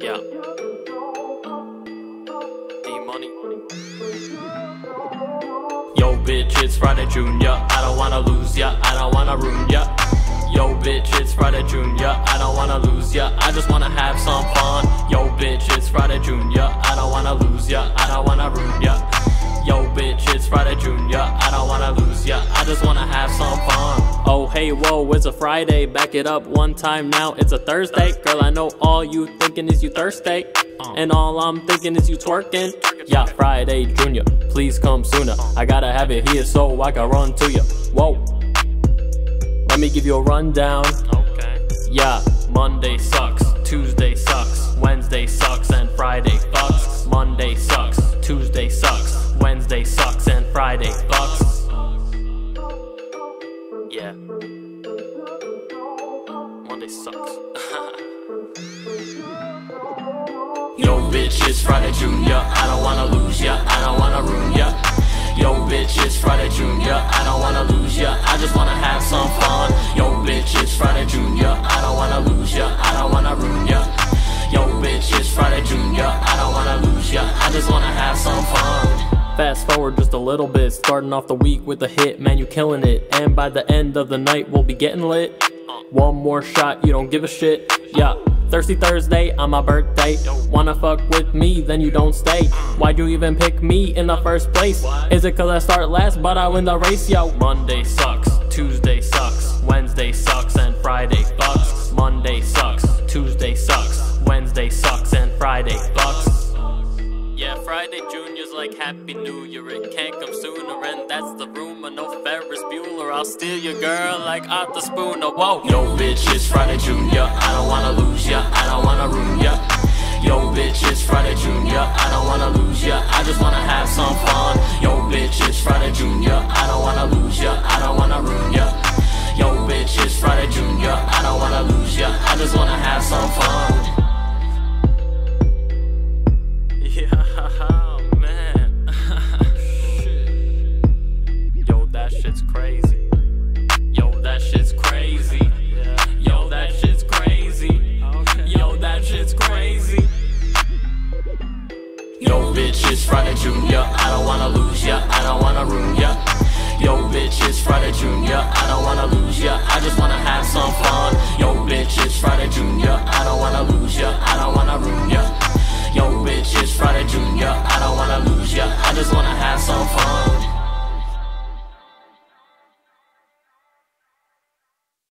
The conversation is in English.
Yeah. Dmoney. Yo, bitch, it's Friday Junior. I don't wanna lose ya. I don't wanna ruin ya. Yo, bitch, it's Friday Junior. I don't wanna lose ya. I just wanna have some fun. Hey, whoa, it's a Friday. Back it up one time now. It's a Thursday. Girl, I know all you thinking is you thirsty. Uh. And all I'm thinking is you twerking. Yeah, Friday Junior. Please come sooner. I gotta have it here so I can run to you. Whoa. Let me give you a rundown. Okay. Yeah, Monday sucks, Tuesday sucks, Wednesday sucks, and Friday fucks. Monday sucks, Tuesday sucks, Wednesday sucks, and Friday fucks. Yeah. Monday sucks. Yo, bitch, it's Friday Junior. I don't wanna lose ya. I don't wanna ruin ya. Yo, bitch, it's Friday Junior. I don't wanna lose ya. I just wanna have some fun. Yo, bitch, it's Friday Junior. I don't wanna lose ya. I don't wanna ruin ya. Yo, bitch, it's Friday Junior. I don't wanna lose ya. I just wanna have some fun. Fast forward just a little bit, starting off the week with a hit, man, you killing it. And by the end of the night, we'll be getting lit. One more shot, you don't give a shit. Yeah. Thirsty Thursday on my birthday. Wanna fuck with me, then you don't stay. Why'd you even pick me in the first place? Is it cause I start last, but I win the race, yo? Monday sucks, Tuesday sucks, Wednesday sucks, and Friday fucks. Monday sucks, Tuesday like Happy New Year. It can't come sooner, and that's the rumor. No Ferris Bueller. I'll steal your girl like Arthur Spooner. Whoa. Yo, bitch, it's Friday Junior. I don't wanna lose ya. I don't wanna ruin ya. Shit's crazy. Yo, that shit's crazy. Yo, that shit's crazy. Yo, that shit's crazy. Yo, bitch, it's Friday Junior. I don't wanna lose ya. I don't wanna ruin ya. Yo, bitch, it's Friday Junior. I don't wanna lose ya. I just wanna have some fun. Yo, bitch, it's Friday Junior. I don't wanna lose ya. I don't wanna ruin ya. Yo, bitch, it's Friday Junior. I don't wanna lose ya. I just wanna